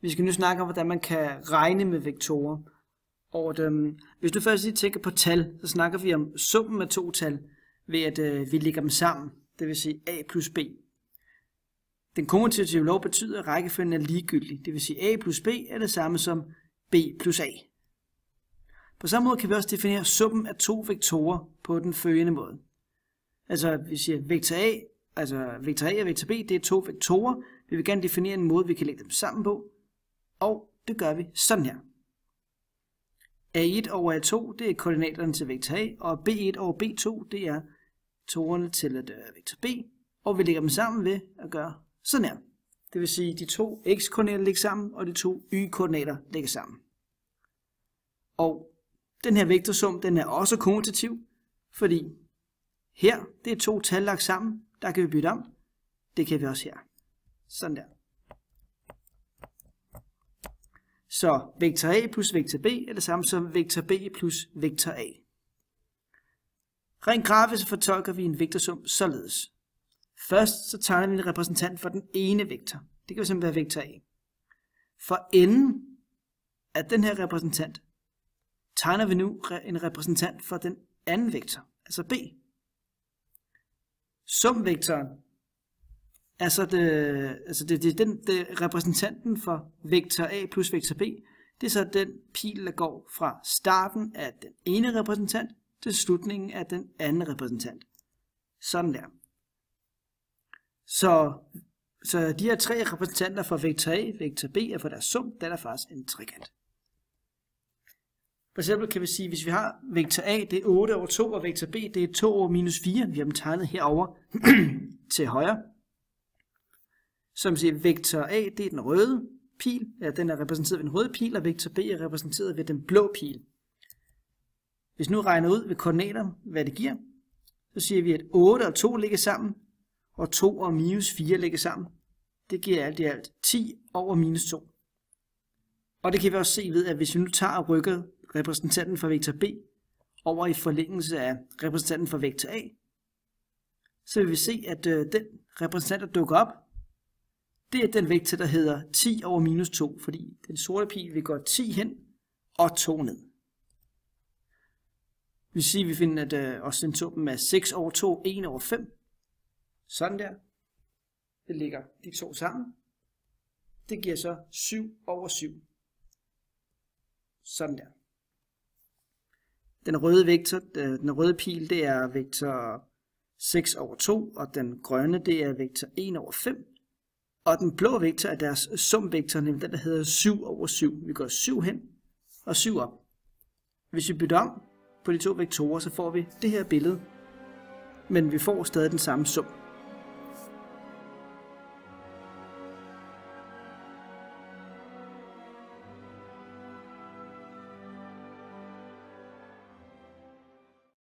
Vi skal nu snakke om, hvordan man kan regne med vektorer. Og øhm, hvis du først lige tænker på tal, så snakker vi om summen af to tal, ved at øh, vi lægger dem sammen, det vil sige a plus b. Den kommutative lov betyder, at rækkefølgen er ligegyldig, det vil sige a plus b er det samme som b plus a. På samme måde kan vi også definere summen af to vektorer på den følgende måde. Altså, vi siger vektor a, altså vektor a og vektor b, det er to vektorer. Vi vil gerne definere en måde, vi kan lægge dem sammen på, og det gør vi sådan her. A1 over A2, det er koordinaterne til vektor A, og B1 over B2, det er torerne til at øh, vektor B, og vi lægger dem sammen ved at gøre sådan her. Det vil sige, at de to x-koordinater ligger sammen, og de to y-koordinater ligger sammen. Og den her vektorsum, den er også kommutativ, fordi her, det er to tal lagt sammen, der kan vi bytte om. Det kan vi også her. Sådan der. Så vektor A plus vektor B er det samme som vektor B plus vektor A. Rent grafisk fortolker vi en vektorsum således. Først så tegner vi en repræsentant for den ene vektor. Det kan simpelthen være vektor A. For enden af den her repræsentant tegner vi nu en repræsentant for den anden vektor, altså B. Sumvektoren Altså, det, altså det, det, den, det, repræsentanten for vektor A plus vektor B, det er så den pil, der går fra starten af den ene repræsentant til slutningen af den anden repræsentant. Sådan der. Så, så de her tre repræsentanter for vektor A, vektor B og for deres sum, der er faktisk en trekant. For eksempel kan vi sige, hvis vi har vektor A, det er 8 over 2, og vektor B, det er 2 over minus 4. Vi har dem tegnet herover til højre som siger, vektor A, det er den røde pil, ja, den er repræsenteret ved den røde pil, og vektor B er repræsenteret ved den blå pil. Hvis nu regner ud ved koordinater, hvad det giver, så siger vi, at 8 og 2 ligger sammen, og 2 og minus 4 ligger sammen. Det giver alt i alt 10 over minus 2. Og det kan vi også se ved, at hvis vi nu tager og rykker repræsentanten for vektor B over i forlængelse af repræsentanten for vektor A, så vil vi se, at øh, den repræsentant, der dukker op, det er den vektor, der hedder 10 over minus 2, fordi den sorte pil vil gå 10 hen og 2 ned. Vi vil sige, at vi finder at, øh, også en sum 6 over 2, 1 over 5. Sådan der. Det ligger de to sammen. Det giver så 7 over 7. Sådan der. Den røde vektor, øh, den røde pil, det er vektor 6 over 2, og den grønne, det er vektor 1 over 5. Og den blå vektor er deres sumvektor, nemlig den, der hedder 7 over 7. Vi går 7 hen og 7 op. Hvis vi bytter om på de to vektorer, så får vi det her billede, men vi får stadig den samme sum.